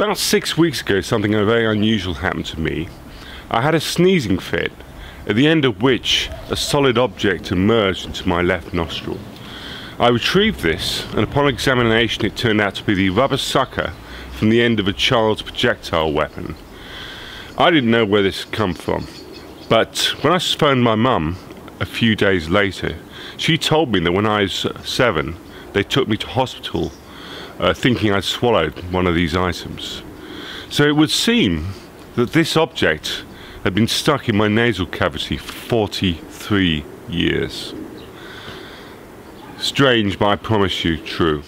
About six weeks ago, something very unusual happened to me. I had a sneezing fit, at the end of which a solid object emerged into my left nostril. I retrieved this, and upon examination, it turned out to be the rubber sucker from the end of a child's projectile weapon. I didn't know where this had come from, but when I phoned my mum a few days later, she told me that when I was seven, they took me to hospital uh, thinking I'd swallowed one of these items. So it would seem that this object had been stuck in my nasal cavity for 43 years. Strange, but I promise you, true.